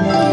Oh. you.